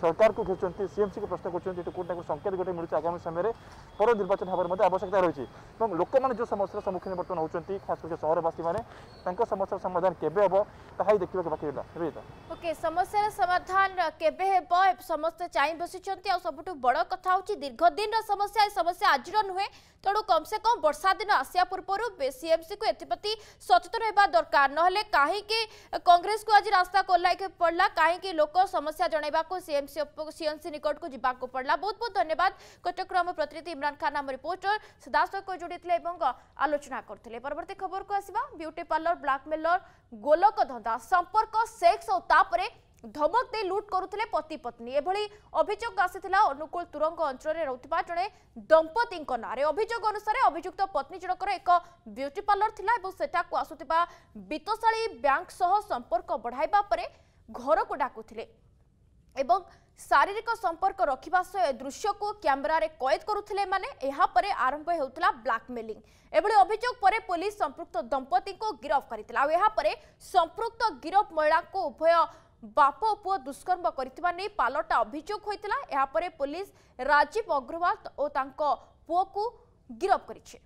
सरकार को घेरी सीएमसी को प्रश्न कर कोई संकेत गोटे मिलूँ आगामी समय में पर निर्वाचन हमारे आवश्यकता रही है लोक मैंने जो समस्या सम्मुखीन बर्तन होती खास करके सहरवासी मैंने समस्या समाधान केवे हम ताही देखा बाकी रहा ओके समस्या समाधान केवे हम समस्ते चाह बस सब बड़ कथ हूँ दीर्घ दिन समस्या समस्या आज नुहे तेणु कम से कम बर्षा दिन आसा पूर्व सीएमसी को एप्रति सचेतन होगा दरकार ना कहीं कंग्रेस को आज रास्ता कोल्ल पड़ा कहीं लोक समस्या जनवाक सीएमसी सीएमसी निकट को जावाक पड़ा बहुत बहुत धन्यवाद कटक आम प्रतिनिधि इमरान खान आम रिपोर्टर सीधासख जोड़ी आलोचना करते परवर्त खबर को आसवा ब्यूटी पार्लर ब्लाकमेलर गोलक धंदा संपर्क सेक्स और तापर ধমক দিয়ে লুট করুলে পতি পত্নী এভাবে অভিযোগ আসিলা অনুকূল তুরঙ্গ অঞ্চলে রুথা জনে দম্পতি নাঁরে অভিযোগ অনুসারে অভিযুক্ত পত্নী জনকর এক বিউটি পার্লর লা এবং সেটা আসুক বিত্তশালী ব্যাঙ্ক সহ সম্পর্ক বড়াইবা পরে ঘরক ডাকুলে এবং শারীরিক সম্পর্ক রক্ষা সহ এ দৃশ্যক ক্যামেরার কয়েদ করুলে মানে এরপরে আরম্ভ হচ্ছিল ব্লাকমেলিং এভাবে অভিযোগ পরে পুলিশ সম্পৃক্ত দম্পতি গিরফ করে আপরে সম্পৃক্ত গিরফ মহিলা উভয় বাপ পু দুষ্কর্ম করে পালটা অভিযোগ হয়েছিল এরপরে পুলিশ রাজীব অগ্রওয়াল ও তাঁর পুকু গিরফ করেছে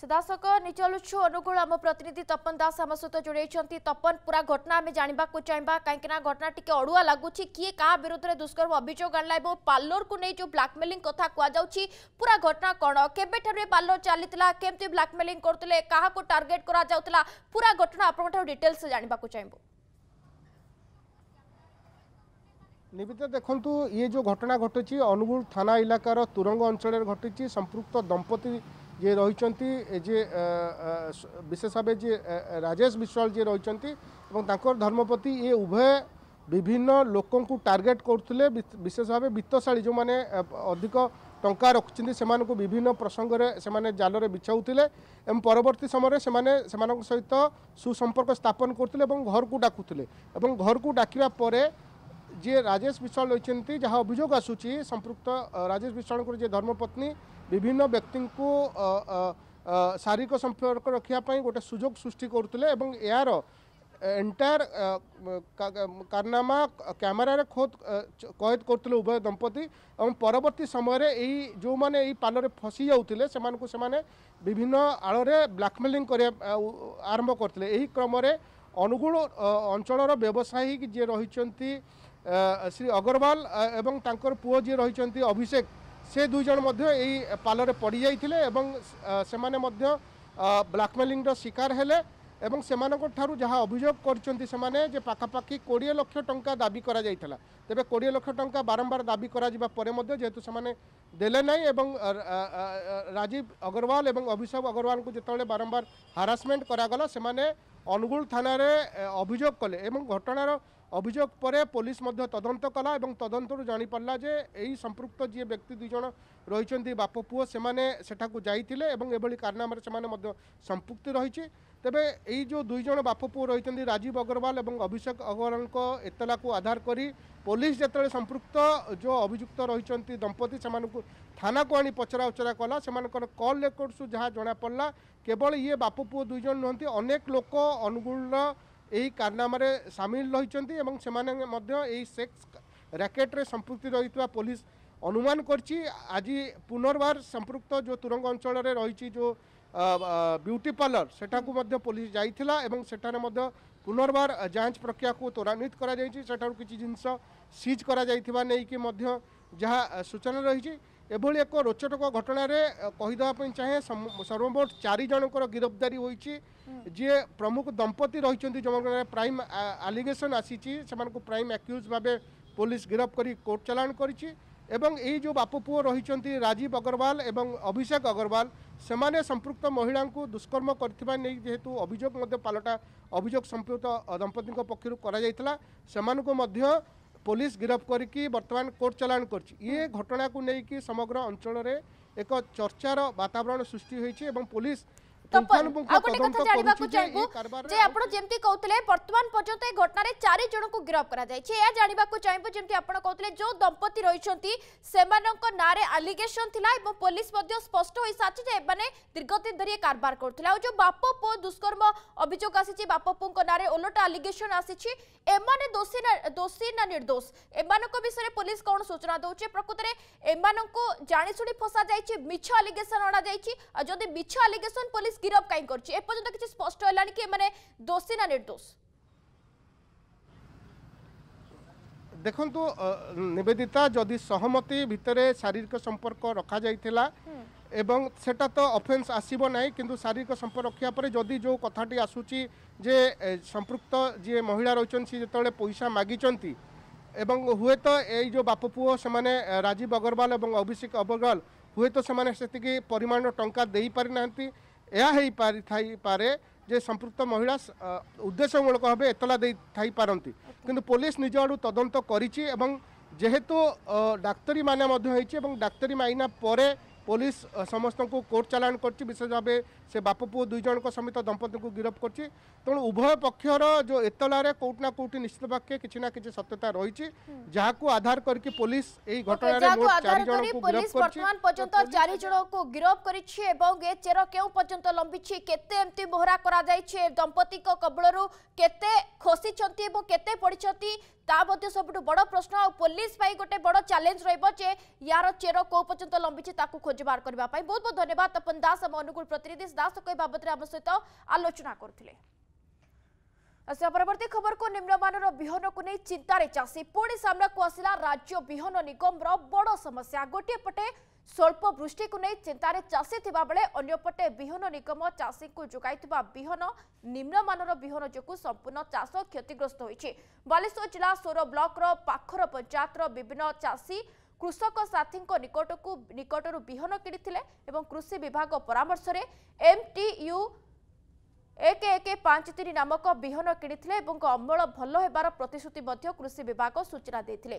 ସିଧାସଳଖ ନିଚଲୁଛୁ ଅନୁଗୁଳ ଆମ ପ୍ରତିନିଧି ତପନ ଦାସ ଆମ ସହିତ ଯୋଡ଼େଇଛନ୍ତି ତପନ ପୁରା ଘଟଣା ଆମେ ଜାଣିବାକୁ ଚାହିଁବା କାହିଁକିନା ଘଟଣା ଟିକେ ଅଡ଼ୁଆ ଲାଗୁଛି କିଏ କାହା ବିରୁଦ୍ଧରେ ଦୁଷ୍କର୍ମ ଅଭିଯୋଗ ଆଣିଲା ଏବଂ ପାର୍ଲରକୁ ନେଇ ଯେଉଁ ବ୍ଲାକମେଲିଂ କଥା କୁହାଯାଉଛି ପୁରା ଘଟଣା କ'ଣ କେବେଠାରୁ ଏ ପାର୍ଲର ଚାଲିଥିଲା କେମିତି ବ୍ଲାକମେଲିଂ କରୁଥିଲେ କାହାକୁ ଟାର୍ଗେଟ୍ କରାଯାଉଥିଲା ପୁରା ଘଟଣା ଆପଣଙ୍କଠାରୁ ଡିଟେଲ୍ସ ଜାଣିବାକୁ ଚାହିଁବୁ নিবিতা দেখন্তু ইয়ে যে ঘটনা ঘটেছে অনুগুল থানা এলাকার তুরঙ্গ অঞ্চলের ঘটেছে সম্পৃক্ত দম্পতি যে রয়েছেন যে বিশেষ ভাবে যে রাজেশ বিশ্বাল যে রয়েছেন এবং তাঁর ধর্মপতি এ উভয় বিভিন্ন লোককে টার্গেট করুলে বিশেষ ভাবে বিত্তশালী যে অধিক টঙ্কা রাখছেন সে বিভিন্ন প্রসঙ্গে সে জালরে বিছাউলে এবং পরবর্তী সময় সে সহিত সুসম্পর্ক স্থাপন করুলে এবং ঘরকু ডাকুলে এবং ঘরকু ডাকিবা পরে যে রাজেশ বিশ্বাল রয়েছেন যা অভিযোগ আসুচি সম্পৃক্ত রাজেশ বিশ্বালঙ্কর যে ধর্মপত্নী বিভিন্ন ବ୍ୟକ୍ତିଙ୍କୁ ଶାରୀରିକ ସମ୍ପର୍କ ରଖିବା ପାଇଁ ଗୋଟେ ସୁଯୋଗ ସୃଷ୍ଟି କରୁଥିଲେ ଏବଂ ଏହାର ଏଣ୍ଟାୟାର କାରନାମା କ୍ୟାମେରାରେ ଖୋଦ କଏଦ କରୁଥିଲେ ଉଭୟ ଦମ୍ପତି ଏବଂ ପରବର୍ତ୍ତୀ ସମୟରେ ଏଇ ଯେଉଁମାନେ ଏଇ ପାଲରେ ଫସି ଯାଉଥିଲେ ସେମାନଙ୍କୁ ସେମାନେ ବିଭିନ୍ନ ଆଳରେ ବ୍ଲାକମେଲିଂ କରିବା ଆରମ୍ଭ କରିଥିଲେ ଏହି କ୍ରମରେ ଅନୁଗୁଳ ଅଞ୍ଚଳର ବ୍ୟବସାୟୀ ଯିଏ ରହିଛନ୍ତି ଶ୍ରୀ ଅଗ୍ରୱାଲ ଏବଂ ତାଙ୍କର ପୁଅ ଯିଏ ରହିଛନ୍ତି ଅଭିଷେକ ସେ ଦୁଇ ଜଣ ମଧ୍ୟ ଏଇ ପାଲରେ ପଡ଼ିଯାଇଥିଲେ ଏବଂ ସେମାନେ ମଧ୍ୟ ବ୍ଲାକମେଲିଂର ଶିକାର ହେଲେ এবং সেমানଙ୍କଠାରୁ ଯାହା ଅଭିଯୋଗ କରିଛନ୍ତି ସେମାନେ ଯେ ପାଖାପାଖି କୋଡ଼ିଏ ଲକ୍ଷ ଟଙ୍କା ଦାବି କରାଯାଇଥିଲା ତେବେ କୋଡ଼ିଏ ଲକ୍ଷ ଟଙ୍କା ବାରମ୍ବାର ଦାବି କରାଯିବା ପରେ ମଧ୍ୟ ଯେହେତୁ ସେମାନେ ଦେଲେ ନାହିଁ ଏବଂ ରାଜୀବ ଅଗ୍ରୱାଲ ଏବଂ ଅଭିଷେକ ଅଗ୍ରୱାଲଙ୍କୁ ଯେତେବେଳେ ବାରମ୍ବାର ହାରାସମେଣ୍ଟ କରାଗଲା ସେମାନେ ଅନୁଗୁଳ ଥାନାରେ ଅଭିଯୋଗ କଲେ ଏବଂ ଘଟଣାର অভিযোগ পরে পুলিশ মধ্য তদন্ত কলা এবং তদন্তর জাঁপারা যে এই সম্পৃক্ত যে ব্যক্তি দুইজন রয়েছেন বাপ পুয় সে সেটা যাই এবং এভাবে কারনামার সে সম্পৃক্তি রয়েছে ତେବେ ଏଇ ଯେଉଁ ଦୁଇ ଜଣ ବାପ ପୁଅ ରହିଛନ୍ତି ରାଜୀବ ଅଗ୍ରୱାଲ ଏବଂ ଅଭିଷେକ ଅଗ୍ରୱାଲଙ୍କ ଏତଲାକୁ ଆଧାର କରି ପୋଲିସ ଯେତେବେଳେ ସମ୍ପୃକ୍ତ ଯେଉଁ ଅଭିଯୁକ୍ତ ରହିଛନ୍ତି ଦମ୍ପତି ସେମାନଙ୍କୁ ଥାନାକୁ ଆଣି ପଚରା ଉଚରା କଲା ସେମାନଙ୍କର କଲ୍ ରେକର୍ଡସୁ ଯାହା ଜଣାପଡ଼ିଲା କେବଳ ଇଏ ବାପ ପୁଅ ଦୁଇ ଜଣ ନୁହନ୍ତି ଅନେକ ଲୋକ ଅନୁଗୁଳର ଏହି କାରନାମାରେ ସାମିଲ ରହିଛନ୍ତି ଏବଂ ସେମାନେ ମଧ୍ୟ ଏହି ସେକ୍ସ ର୍ୟାକେଟ୍ରେ ସମ୍ପୃକ୍ତି ରହିଥିବା ପୋଲିସ ଅନୁମାନ କରିଛି ଆଜି ପୁନର୍ବାର ସମ୍ପୃକ୍ତ ଯେଉଁ ତୁରଙ୍ଗ ଅଞ୍ଚଳରେ ରହିଛି ଯେଉଁ ब्यूटी पार्लर सेठा पुलिस जाता और पुनर्वार जांच प्रक्रिया को त्वरान्वित कर जिनस सीज कर सूचना रही এভাবে এক রোচটক ঘটনার কহিদেওয়া চাহে সর্বমোট চারিজণকর গিরফদারি হয়েছে যে প্রমুখ দম্পতি রয়েছেন যেমন প্রাইম আলিগেসন আসিছি সে প্রাইম আক্যুজ ভাবে পুলিশ গিরফ করে কোর্ট চালাণ করেছে एवं ये जो बाप पु रही राजीव अग्रवाल एवं अभिषेक अग्रवाल से मैंने संपुक्त महिला दुष्कर्म करेतु अभोग पलटा अभोग संपुक्त दंपति पक्षर कर पुलिस गिरफ्त करी वर्तमान कोर्ट चलाण कर घटना को लेकिन समग्र अंचल एक चर्चार वातावरण सृष्टि पुलिस ঘটনার চারি জনক গিরফ করা যাই জাঁয়া চাইবু যেমন আপনার কৌলে যে দম্পতি রয়েছেন সে নাঁরে আলিগেসন লা এবং পুলিশ স্পষ্ট হয়ে সারিছে যে এমানে দীর্ঘদিন ধরে কারবার করুলে আজ বাপ পু দুষ্কর্ম অভিযোগ আসিছে বাপ পুঙ্ নাঁরে ওলটা আলিগেসন আসিছে এমানে দোষী না দোষী না নির্দোষ এমানক বিষয়ে পুলিশ কোণ সূচনা দৌছে প্রকৃতরে এমানক জাশুনি ফসা যাই মিছ আলিগেসন অণা যাই যদি মিছ আলিগেসন পুলিশ গিরফ কাই করছে এপর্যন্ত কিছু স্পষ্ট হলানি কি এমানে দোষী না নির্দোষ দেখন্তু নিবেদিতা যদি সহমতি ভিতরে শারীরিক সম্পর্ক রখা যাইতিলা এবং সেটা তো অফেন্স আসিব নাই কিন্তু শারীরিক সম্পর্ক রক্ষা পরে যদি যে কথাটি আসুচি যে সম্পৃক্ত যে মহিলা রয়েছেন সে যেতবে পয়সা মাগিছেন এবং হুয়েত এই যে বাপ পুয় সে রাজীব অগরওয়াল এবং অভিষেক অগরওয়াল হুয়েত সে সেতিকি পরিমাণ টঙ্কা দেইপারি না ଏହା ହେଇପାରି ଥାଇପାରେ ଯେ ସମ୍ପୃକ୍ତ ମହିଳା ଉଦ୍ଦେଶ୍ୟମୂଳକ ଭାବେ ଏତଲା ଦେଇଥାଇପାରନ୍ତି କିନ୍ତୁ ପୋଲିସ ନିଜ ଆଡ଼ୁ ତଦନ୍ତ କରିଛି ଏବଂ ଯେହେତୁ ଡାକ୍ତରୀ ମାଇନା ମଧ୍ୟ ହେଇଛି ଏବଂ ଡାକ୍ତରୀ ମାଇନା ପରେ ପୋଲିସ ସମସ୍ତଙ୍କୁ କୋର୍ଟ ଚାଲାଣ କରିଛି ବିଶେଷ ଭାବେ ସେ ବାପ ପୁଅ ଦୁଇ ଜଣଙ୍କ ସମେତ ଦମ୍ପତିଙ୍କୁ ଗିରଫ କରିଛି ତେଣୁ ଉଭୟ ପକ୍ଷର ଯେଉଁ ଏତଲାରେ କୋଉଠି ନା କୋଉଠି ନିଶ୍ଚିତ ଭାବେ କିଛି ନା କିଛି ସତ୍ୟତା ରହିଛି ଯାହାକୁ ଆଧାର କରିକି ପୋଲିସ ଏହି ଘଟଣାରେ ଚାରି ଜଣଙ୍କୁ ଗିରଫ କରିଛି ପର୍ଯ୍ୟନ୍ତ ଚାରି ଜଣଙ୍କୁ ଗିରଫ କରିଛି ଏବଂ ଏ ଚେର କେଉଁ ପର୍ଯ୍ୟନ୍ତ ଲମ୍ବିଛି କେତେ ଏମିତି ମୋହରା କରାଯାଇଛି ଦମ୍ପତିଙ୍କ କବଳରୁ କେତେ ଖସିଛନ୍ତି ଏବଂ କେତେ ପଡ଼ିଛନ୍ତି ତା ମଧ୍ୟ ସବୁଠୁ ବଡ଼ ପ୍ରଶ୍ନ ଆଉ ପୋଲିସ ପାଇଁ ଗୋଟେ ବଡ଼ ଚ୍ୟାଲେଞ୍ଜ ରହିବ ଯେ ୟାର ଚେର କେଉଁ ପର୍ଯ୍ୟନ୍ତ ଲମ୍ବିଛି ତାକୁ ଖୋଜି ବାହାର କରିବା ପାଇଁ ବହୁତ ବହୁତ ଧନ୍ୟବାଦ ତପନ ଦାସ ଆମ ଅନୁଗୁଳ ପ୍ରତିନିଧି ଦାସ ଏ ବାବଦରେ ଆମ ସହିତ ଆଲୋଚନା କରୁଥିଲେ ପରବର୍ତ୍ତୀ ଖବରକୁ ନିମ୍ନମାନର ବିହନକୁ ନେଇ ଚିନ୍ତାରେ ଚାଷୀ ପୁଣି ସାମ୍ନାକୁ ଆସିଲା ରାଜ୍ୟ ବିହନ ନିଗମର ବଡ଼ ସମସ୍ୟା ଗୋଟିଏ ପଟେ ସ୍ୱଳ୍ପ ବୃଷ୍ଟିକୁ ନେଇ ଚିନ୍ତାରେ ଚାଷୀ ଥିବାବେଳେ ଅନ୍ୟପଟେ ବିହନ ନିଗମ ଚାଷୀଙ୍କୁ ଯୋଗାଇଥିବା ବିହନ ନିମ୍ନମାନର ବିହନ ଯୋଗୁଁ ସମ୍ପୂର୍ଣ୍ଣ ଚାଷ କ୍ଷତିଗ୍ରସ୍ତ ହୋଇଛି ବାଲେଶ୍ୱର ଜିଲ୍ଲା ସୋର ବ୍ଲକର ପାଖର ପଞ୍ଚାୟତର ବିଭିନ୍ନ ଚାଷୀ କୃଷକ ସାଥୀଙ୍କ ନିକଟକୁ ନିକଟରୁ ବିହନ କିଣିଥିଲେ ଏବଂ କୃଷି ବିଭାଗ ପରାମର୍ଶରେ ଏମ୍ ଟି ୟୁ ଏକ ଏକ ପାଞ୍ଚ ତିନି ନାମକ ବିହନ କିଣିଥିଲେ ଏବଂ ଅମଳ ଭଲ ହେବାର ପ୍ରତିଶ୍ରୁତି ମଧ୍ୟ କୃଷି ବିଭାଗ ସୂଚନା ଦେଇଥିଲେ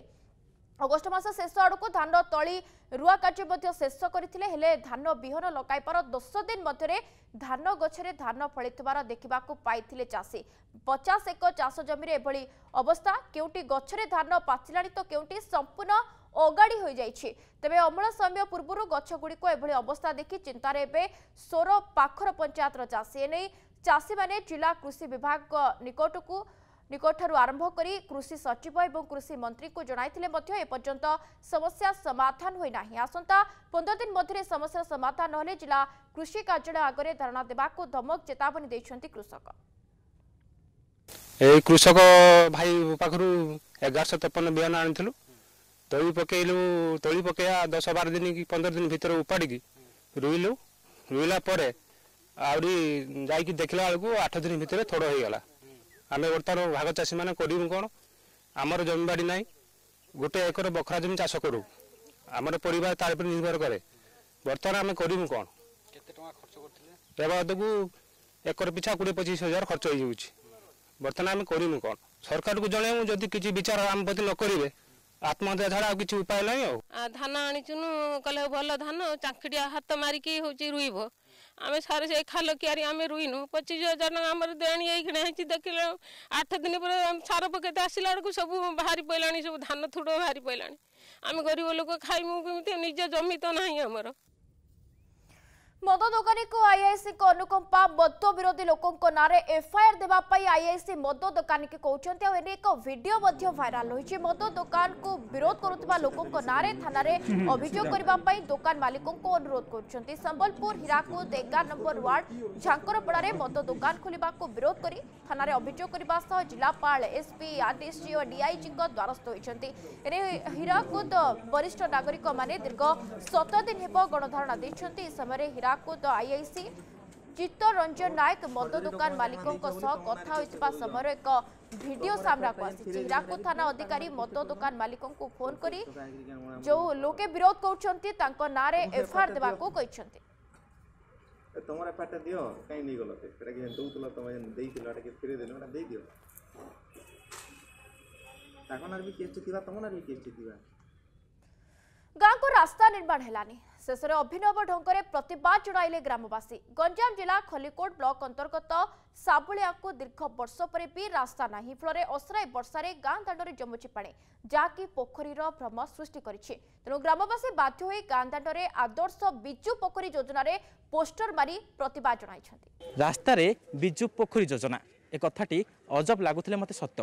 ଅଗଷ୍ଟ ମାସ ଶେଷ ଆଡ଼କୁ ଧାନ ତଳି ରୁଆ କାର୍ଯ୍ୟ ମଧ୍ୟ ଶେଷ କରିଥିଲେ ହେଲେ ଧାନ ବିହନ ଲଗାଇବାର ଦଶ ଦିନ ମଧ୍ୟରେ ଧାନ ଗଛରେ ଧାନ ଫଳିଥିବାର ଦେଖିବାକୁ ପାଇଥିଲେ ଚାଷୀ ପଚାଶ ଏକ ଚାଷ ଜମିରେ ଏଭଳି ଅବସ୍ଥା କେଉଁଠି ଗଛରେ ଧାନ ପାଚିଲାଣି ତ କେଉଁଠି ସମ୍ପୂର୍ଣ୍ଣ ଅଗାଡ଼ି ହୋଇଯାଇଛି ତେବେ ଅମଳ ସମୟ ପୂର୍ବରୁ ଗଛଗୁଡ଼ିକୁ ଏଭଳି ଅବସ୍ଥା ଦେଖି ଚିନ୍ତାରେ ଏବେ ସୋର ପାଖର ପଞ୍ଚାୟତର ଚାଷୀ ଏନେଇ ଚାଷୀମାନେ ଜିଲ୍ଲା କୃଷି ବିଭାଗଙ୍କ ନିକଟକୁ ନିକଟଠାରୁ ଆରମ୍ଭ କରି କୃଷି ସଚିବ ଏବଂ କୃଷି ମନ୍ତ୍ରୀଙ୍କୁ ଜଣାଇଥିଲେ ମଧ୍ୟ ଏପର୍ଯ୍ୟନ୍ତ ସମସ୍ୟା ସମାଧାନ ହୋଇନାହିଁ ଆସନ୍ତା ପନ୍ଦର ଦିନ ମଧ୍ୟରେ ସମସ୍ୟା ସମାଧାନ ନହେଲେ ଜିଲ୍ଲା କୃଷି କାର୍ଯ୍ୟାଳୟ ଆଗରେ ଧାରଣା ଦେବାକୁ ଧମକ ଚେତାବନୀ ଦେଇଛନ୍ତି କୃଷକ ଏଇ କୃଷକ ଭାଇ ପାଖରୁ ଏଗାରଶହ ତେପନ ବିହନ ଆଣିଥିଲୁ ତଳି ପକେଇଲୁ ତଳି ପକେଇବା ଦଶ ବାର ଦିନ କି ପନ୍ଦର ଦିନ ଭିତରେ ଉପାଡ଼ିକି ରୋଇଲୁ ରୋଇଲା ପରେ ଆହୁରି ଯାଇକି ଦେଖିଲା ବେଳକୁ ଆଠ ଦିନ ଭିତରେ ଥୋଡ଼ ହେଇଗଲା ଆମେ ବର୍ତ୍ତମାନ ଭାଗ ଚାଷୀମାନେ କରିବୁ କ'ଣ ଆମର ଜମିବାଡ଼ି ନାହିଁ ଗୋଟେ ଏକର ବଖରା ଜମି ଚାଷ କରୁ ଆମର ପରିବାର ତା ଉପରେ ନିର୍ଭର କରେ ବର୍ତ୍ତମାନ ଆମେ କରିବୁ କ'ଣ ଏବାଦକୁ ଏକର ପିଛା କୋଡ଼ିଏ ପଚିଶ ହଜାର ଖର୍ଚ୍ଚ ହେଇଯାଉଛି ବର୍ତ୍ତମାନ ଆମେ କରିବୁ କ'ଣ ସରକାରକୁ ଜଣେଇବୁ ଯଦି କିଛି ବିଚାର ଆମ ପ୍ରତି ନ କରିବେ আত্মহত্যা ছাড়া আর কিছু উপায় নাই ଆଉ ଧାନ ଆଣିଛୁ କହିଲେ ଭଲ ଧାନ ଚାଙ୍କିଟିଆ ହାତ ମାରିକି ହେଉଛି ରୁଇବ ଆମେ ସାର ସେ ଖାଲ କିଆରି ଆମେ ରୁଇନୁ ପଚିଶ ହଜାର ଟଙ୍କା ଆମର ଦେଣି ଏଇଖିଣା ହେଇଛି ଦେଖିଲେ ଆଠ ଦିନ ପରେ ସାର ପକେଇତେ ଆସିଲା ବେଳକୁ ସବୁ ବାହାରି ପଡ଼ିଲାଣି ସବୁ ଧାନ ଥୁଡ଼ ବାହାରି ପଡ଼ିଲାଣି ଆମେ ଗରିବ ଲୋକ ଖାଇମୁ କେମିତି ନିଜ ଜମି ତ ନାହିଁ ଆମର मद दोकानी को आईआईसी को अनुकंपा मद विरोधी लोकों नाँ एफआईआर देवाई आईआईसी मद दोकानी के कहते आने एक भिड भाइराल रही मद दोकान को विरोध करुवा लोकों नाँ थाना अभोग करने दोकान मालिकों अनुरोध करते संबलपुर हीराकूद एगार नंबर वार्ड झाकरपड़े मद दोकान खोल को विरोध कर थाना अभोग करने जिलापा एसपी आरडीसी और डीआईजी द्वारस्थ होती हीराकूद वरिष्ठ नागरिक मैंने दीर्घ सत दिन हो गणधारणा समय हीरा ହୀରାକୁଦ ଆଇଆଇସି ଚିତ୍ତ ରଞ୍ଜନ ନାୟକ ମଦ ଦୋକାନ ମାଲିକଙ୍କ ସହ କଥା ହୋଇଥିବା ସମୟରେ ଏକ ଭିଡିଓ ସାମ୍ନାକୁ ଆସିଛି ହୀରାକୁଦ ଥାନା ଅଧିକାରୀ ମଦ ଦୋକାନ ମାଲିକଙ୍କୁ ଫୋନ୍ କରି ଯେଉଁ ଲୋକେ ବିରୋଧ କରୁଛନ୍ତି ତାଙ୍କ ନାଁରେ ଏଫଆଇଆର୍ ଦେବାକୁ କହିଛନ୍ତି ତମର এফআইআরটা দিও কাই নিয়ে গেল এটা কি দৌতল তোমার দিয়েছিল এটাকে ফিরে দিল এটা দিয়ে দিও তখন আর বি কেসটি দিবা তখন আর বি কেসটি ଗାଁକୁ ରାସ୍ତା ନିର୍ମାଣ ହେଲାନି ଶେଷରେ ଅଭିନବ ଢଙ୍ଗରେ ପ୍ରତିବାଦ ଜଣାଇଲେ ଗ୍ରାମବାସୀ ଗଞ୍ଜାମ ଜିଲ୍ଲା ଖଲିକୋଟ ବ୍ଲକ ଅନ୍ତର୍ଗତ ସାବୁଳିଆକୁ ଦୀର୍ଘ ବର୍ଷ ପରେ ବି ରାସ୍ତା ନାହିଁ ଫଳରେ ଅସରାଏ ବର୍ଷାରେ ଗାଁ ଦାଣ୍ଡରେ ଜମୁଛି ପାଣି ଯାହାକି ପୋଖରୀର ଭ୍ରମ ସୃଷ୍ଟି କରିଛି ତେଣୁ ଗ୍ରାମବାସୀ ବାଧ୍ୟ ହୋଇ ଗାଁ ଦାଣ୍ଡରେ ଆଦର୍ଶ ବିଜୁ ପୋଖରୀ ଯୋଜନାରେ ପୋଷ୍ଟର ମାରି ପ୍ରତିବାଦ ଜଣାଇଛନ୍ତି ରାସ୍ତାରେ ବିଜୁ ପୋଖରୀ ଯୋଜନା ଏ କଥାଟି ଅଜବ ଲାଗୁଥିଲେ ମୋତେ ସତ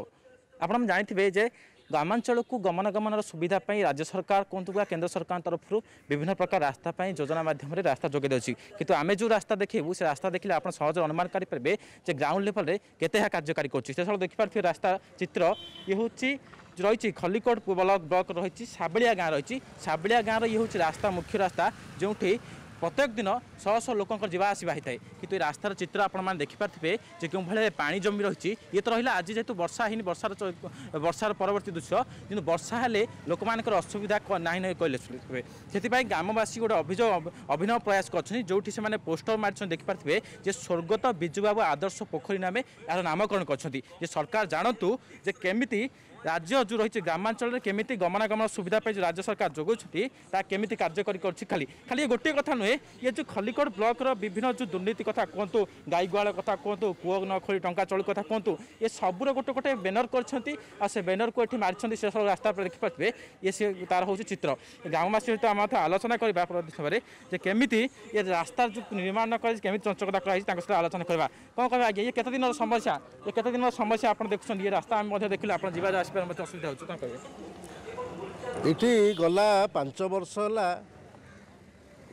ଆପଣ ଜାଣିଥିବେ ଯେ ଗ୍ରାମାଞ୍ଚଳକୁ ଗମନାଗମନର ସୁବିଧା ପାଇଁ ରାଜ୍ୟ ସରକାର କୁହନ୍ତୁ ବା କେନ୍ଦ୍ର ସରକାରଙ୍କ ତରଫରୁ ବିଭିନ୍ନ ପ୍ରକାର ରାସ୍ତା ପାଇଁ ଯୋଜନା ମାଧ୍ୟମରେ ରାସ୍ତା ଯୋଗାଇ ଦେଉଛି କିନ୍ତୁ ଆମେ ଯେଉଁ ରାସ୍ତା ଦେଖେଇବୁ ସେ ରାସ୍ତା ଦେଖିଲେ ଆପଣ ସହଜରେ ଅନୁମାନ କରିପାରିବେ ଯେ ଗ୍ରାଉଣ୍ଡ ଲେଭଲରେ କେତେ ଏହା କାର୍ଯ୍ୟକାରୀ କରୁଛି ସେସବୁ ଦେଖିପାରୁଥିବା ରାସ୍ତା ଚିତ୍ର ଇଏ ହେଉଛି ରହିଛି ଖଲିକୋଟ ବ୍ଲକ ব্লক ରହିଛି ସାବଳିଆ ଗାଁ ରହିଛି সাবলিয়া ଗାଁର ଇଏ ହେଉଛି ରାସ୍ତା ମୁଖ୍ୟ ରାସ୍ତା ଯେଉଁଠି প্রত্যেক দিন শহ শহ লোক যা আসা হয়ে থাকে কিন্তু এই রাস্তার চিত্র আপনার দেখিপারে যে কেউভাবে পা জমি রয়েছে ইয়ে তো রহলা আজ যেহেতু বর্ষা হয়নি বর্ষার বর্ষার পরবর্তী দৃশ্য কিন্তু বর্ষা হলে লোক মানুষের অসুবিধা না কহিলে চলে সেপাই গ্রামবাসী গোটে অভিযোগ অভিনব প্রয়াস করছেন যেটি সে পোস্টর মারিছেন দেখিপারে যে স্বর্গত বিজুবাবু আদর্শ পোখরী নামে এর নামকরণ করছেন যে সরকার জাণতু যে কেমিতি রাজ্য যে রয়েছে গ্রামাঞ্চলের কেমিতি গমনাগমন সুবিধা পাই রাজ্য সরকার যোগাউছেন তা কেমিতি কার্যকরী করছে খালি খালি গোটিয়ে কথা নুহে नुहे ये जो खलिकड ब्लक्र विभिन्न जो दुर्नीति कथा कहतु गाई गुहाल कथा कहतु कूह न खोली टा चोरी कथा कहतु ए सबुर गोटे गोटे बेनर कर से बेनर को ये मारी से सब रास्ता पर देखिपारे ये सी तार हूँ चित्र गाँववासी सहित आम आलोचना करवा समय केमी ये रास्ता जो निर्माण कर केमी चंचकता कराई सहित आलोचना करवा कौन कहवा आज ये केते दिन समस्या ये केते दिन समस्या आप देखुं ये रास्ता आम देखिले आप जा आसपार मत असुविधा हो कौन कहे এটি গলা পাঁচ বর্ষ হলা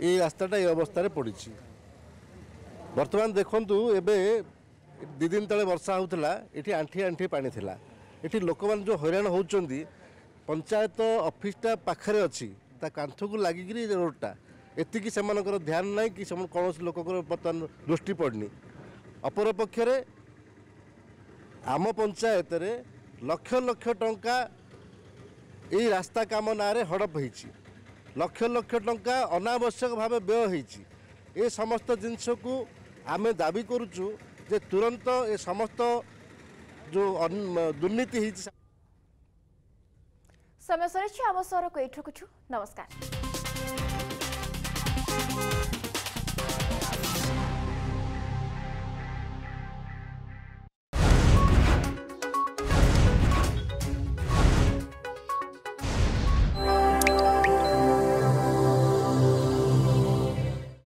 এই রাস্তাটা এই অবস্থায় পড়িছি বর্তমান দেখন্তু এবে ଦୁଇ ଦିନ ତଳେ ବର୍ଷା ହେଉଥିଲା ଏଠି ଆଣ୍ଠି ଆଣ୍ଠି ପାଣି ଥିଲା ଏଠି ଲୋକମାନେ ଯେଉଁ ହଇରାଣ ହେଉଛନ୍ତି ପଞ୍ଚାୟତ ଅଫିସଟା ପାଖରେ ଅଛି ତା କାନ୍ଥକୁ ଲାଗିକିରି ରୋଡ଼ଟା ଏତିକି ସେମାନଙ୍କର ଧ୍ୟାନ ନାହିଁ କି ସେମାନେ କୌଣସି ଲୋକଙ୍କର ବର୍ତ୍ତମାନ ଦୃଷ୍ଟି ପଡ଼ୁନି ଅପରପକ୍ଷରେ ଆମ ପଞ୍ଚାୟତରେ ଲକ୍ଷ ଲକ୍ଷ ଟଙ୍କା ଏଇ ରାସ୍ତା କାମ ନାଁରେ ହଡ଼ପ ହେଇଛି ଲକ୍ଷ ଲକ୍ଷ ଟଙ୍କା ଅନାବଶ୍ୟକ ଭାବେ ବ୍ୟୟ ହେଇଛି ଏ ସମସ୍ତ ଜିନିଷକୁ ଆମେ ଦାବି କରୁଛୁ ଯେ ତୁରନ୍ତ ଏ ସମସ୍ତ ଯେଉଁ ଦୁର୍ନୀତି ହେଇଛି ସମୟ ସରିଛି ଆମ ସହରକୁ ଏଇଠି ରଖୁଛୁ ନମସ୍କାର